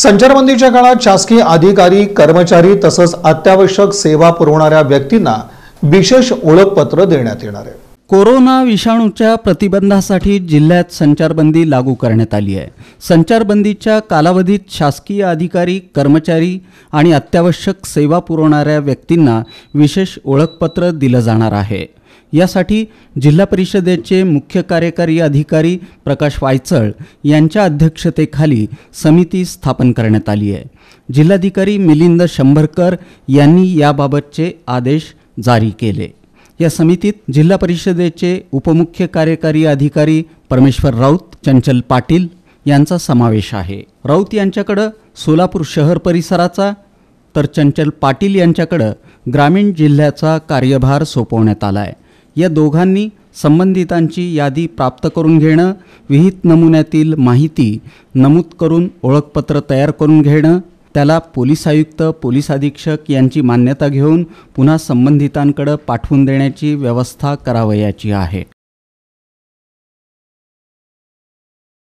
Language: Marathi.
संचारबंदीच्या काळात शासकीय अधिकारी कर्मचारी तसंच अत्यावश्यक सेवा पुरवणाऱ्या व्यक्तींना विशेष ओळखपत्र देण्यात येणार आहे. कोरोना विषाणूच्या प्रतिबंधासाठी जिल्ह्यात संचारबंदी लागू करण्यात आली आहे. संचारबंदीच्या कालावधीत शासकीय अधिकारी कर्मचारी आणि अत्यावश्यक सेवा पुरवणाऱ्या व्यक्तींना विशेष ओळखपत्र दिलं जाणार आहे. यासाठी जिल्हा परिषदेचे मुख्य कार्यकारी अधिकारी प्रकाश वायचळ यांच्या अध्यक्षतेखाली समिती स्थापन करण्यात आली आहे. जिल्हाधिकारी मिलिंद शंभरकर यांनी याबाबतचे आदेश जारी केले. या समितीत जिल्हा परिषदेचे उपमुख्य कार्यकारी अधिकारी परमेश्वर राऊत चंचल पाटील यांचा समावेश आहे. राऊत यांच्याकडं सोलापूर शहर परिसराचा तर चंचल पाटील यांच्याकडं ग्रामीण जिल्ह्याचा कार्यभार सोपवण्यात आला आहे या दोघांनी संबंधितांची यादी प्राप्त करून घेणं विहित नमुन्यातील माहिती नमूद करून ओळखपत्र तयार करून घेणं त्याला पोलीस आयुक्त पोलीस अधीक्षक यांची मान्यता घेऊन पुन्हा संबंधितांकडं पाठवून देण्याची व्यवस्था करावयाची आहे.